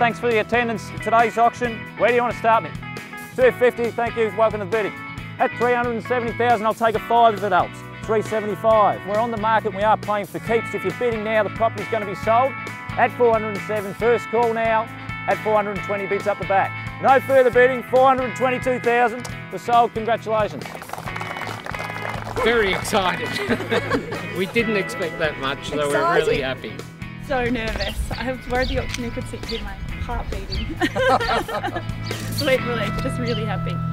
thanks for the attendance at today's auction. Where do you want to start me? 250, thank you, welcome to the bidding. At 370,000, I'll take a five if it helps. 375. We're on the market, we are playing for keeps. If you're bidding now, the property's going to be sold. At 407, first call now. At 420 bids up the back. No further bidding, 422,000. We're sold, congratulations. Very excited. we didn't expect that much, so we're really happy. So nervous. I was worried the auctioneer could see hear my heart beating. Relief, just really happy.